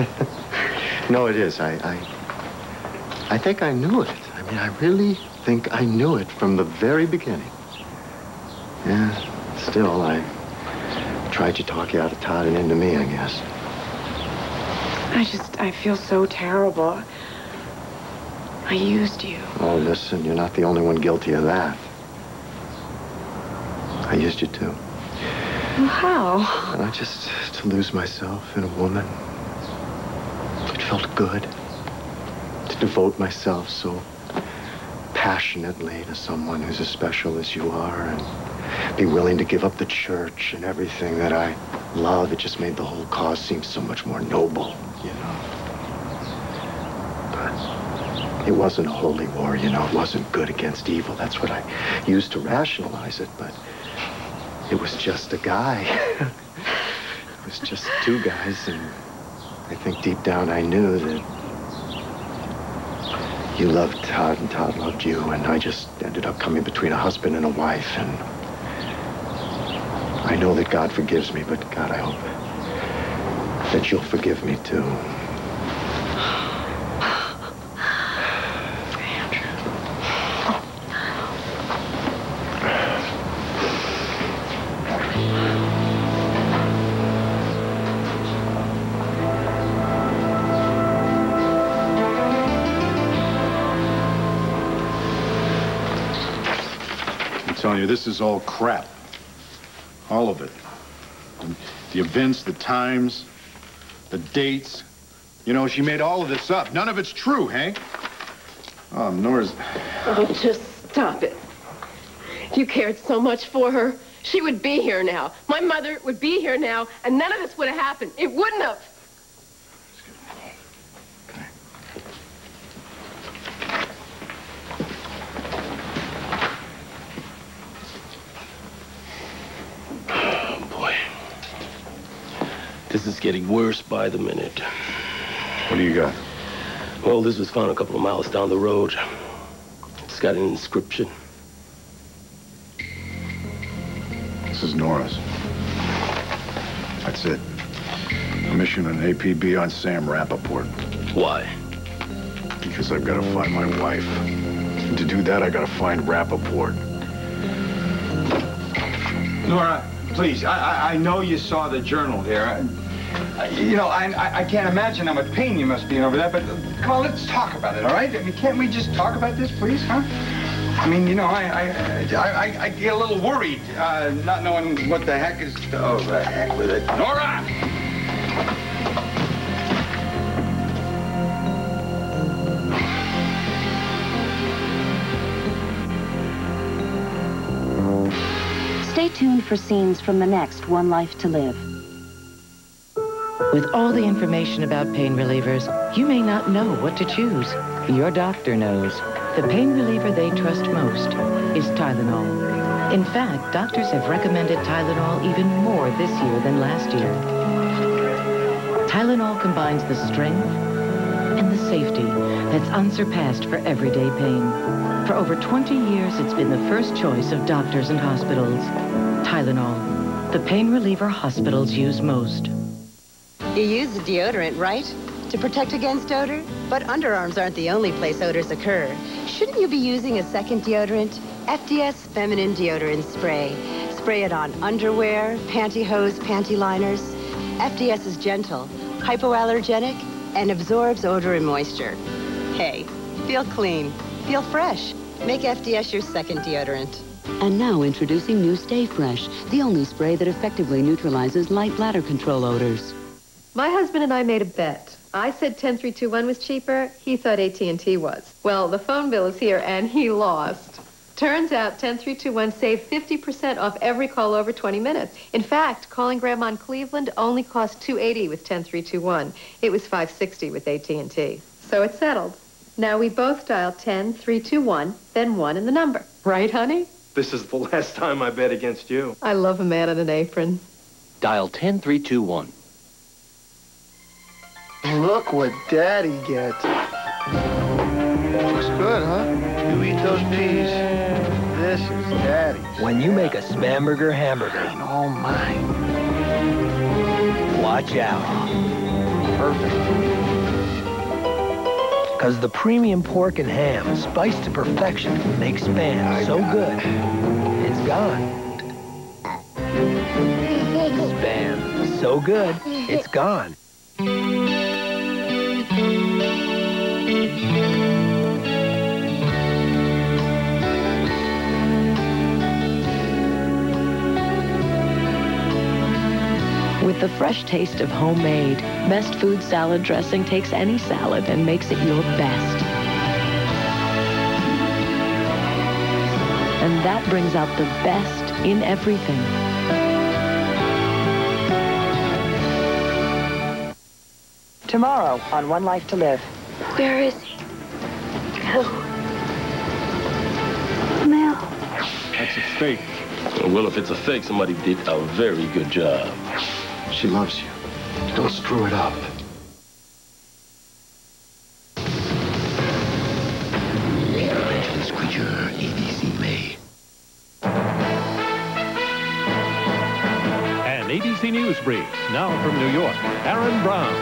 no, it is. I, I, I think I knew it. I mean, I really think I knew it from the very beginning. Yeah, still, I tried to talk you out of Todd and into me, I guess. I just, I feel so terrible. I used you. Oh, listen, you're not the only one guilty of that. I used you too. Well, how? And I just, to lose myself in a woman. Felt good. To devote myself so passionately to someone who's as special as you are and be willing to give up the church and everything that I love. It just made the whole cause seem so much more noble, you know. But it wasn't a holy war, you know. It wasn't good against evil. That's what I used to rationalize it, but it was just a guy. it was just two guys, and I think deep down I knew that you loved Todd and Todd loved you, and I just ended up coming between a husband and a wife, and I know that God forgives me, but God, I hope that you'll forgive me too. Telling you, this is all crap. All of it. The events, the times, the dates. You know, she made all of this up. None of it's true, Hank. Oh, Nora's... Oh, just stop it. If you cared so much for her, she would be here now. My mother would be here now, and none of this would have happened. It wouldn't have. This is getting worse by the minute. What do you got? Well, this was found a couple of miles down the road. It's got an inscription. This is Nora's. That's it. I'm issuing an APB on Sam Rappaport. Why? Because I've got to find my wife. And to do that, I got to find Rappaport. Nora, please, I, I, know you saw the journal here. I, you know, I, I, can't imagine how much pain you must be in over that, but come on, let's talk about it, all right? I mean, can't we just talk about this, please, huh? I mean, you know, I, I, I, I, I get a little worried, uh, not knowing what the heck is... Oh, the heck with it. Nora! Stay tuned for scenes from the next One Life to Live. With all the information about pain relievers, you may not know what to choose. Your doctor knows. The pain reliever they trust most is Tylenol. In fact, doctors have recommended Tylenol even more this year than last year. Tylenol combines the strength and the safety that's unsurpassed for everyday pain. For over 20 years, it's been the first choice of doctors and hospitals. Tylenol, the pain reliever hospitals use most. You use a deodorant, right? To protect against odor? But underarms aren't the only place odors occur. Shouldn't you be using a second deodorant? FDS Feminine Deodorant Spray. Spray it on underwear, pantyhose, panty liners. FDS is gentle, hypoallergenic, and absorbs odor and moisture. Hey, feel clean, feel fresh. Make FDS your second deodorant. And now introducing new Stay Fresh, the only spray that effectively neutralizes light bladder control odors. My husband and I made a bet. I said 10321 was cheaper. He thought AT&T was. Well, the phone bill is here, and he lost. Turns out 10321 saved 50% off every call over 20 minutes. In fact, calling Grandma in Cleveland only cost 280 with 10321. It was 560 with AT&T. So it's settled. Now we both dial 10321, then 1 in the number. Right, honey? This is the last time I bet against you. I love a man in an apron. Dial 10321. Look what Daddy gets. Looks good, huh? You eat those peas? This is Daddy. When you make a Spamburger hamburger, All mine. watch out. perfect. Because the premium pork and ham, spiced to perfection, makes Spam so good, it's gone. Spam, so good, it's gone. Fresh taste of homemade, Best Food salad dressing takes any salad and makes it your best. And that brings out the best in everything. Tomorrow on One Life to Live. Where is he? Who? Mel. That's a fake. Well, if it's a fake, somebody did a very good job. She loves you. Don't screw it up. Relentless creature, ABC May. An ABC News Brief, now from New York, Aaron Brown.